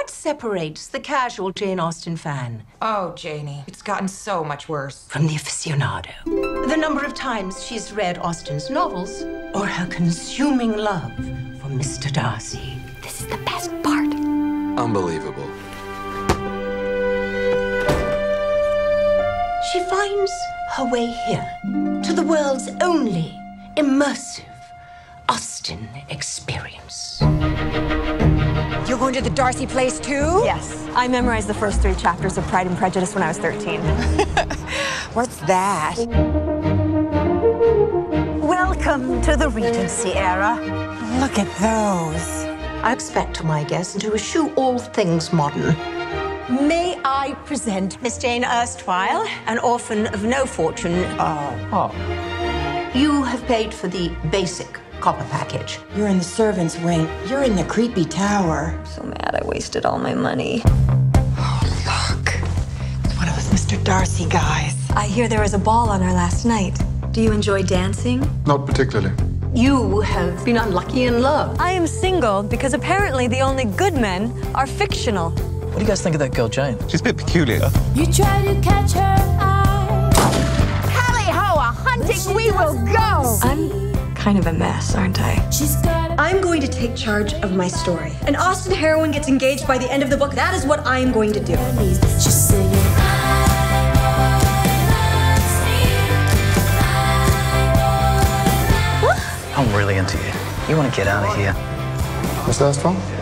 What separates the casual Jane Austen fan Oh, Janie, it's gotten so much worse. from the aficionado? The number of times she's read Austen's novels or her consuming love for Mr. Darcy. This is the best part. Unbelievable. She finds her way here to the world's only immersive Austen experience. You're going to the Darcy place too? Yes, I memorized the first three chapters of Pride and Prejudice when I was 13. What's that? Welcome to the Regency era. Look at those. I expect my guest to eschew all things modern. May I present Miss Jane Erstwhile, an orphan of no fortune? Oh. You have paid for the basic copper package. You're in the servant's wing. You're in the creepy tower. So mad I wasted all my money. Oh, look. It's one of those Mr. Darcy guys. I hear there was a ball on her last night. Do you enjoy dancing? Not particularly. You have been unlucky in love. I am single because apparently the only good men are fictional. What do you guys think of that girl, Jane? She's a bit peculiar. You try to catch her eye. Tally ho, a hunting we will go. I'm kind of a mess, aren't I? She's got a I'm going to take charge of my story. An Austen heroine gets engaged by the end of the book. That is what I am going to do. She's. I'm really into you. You want to get out of here? Mr. Armstrong?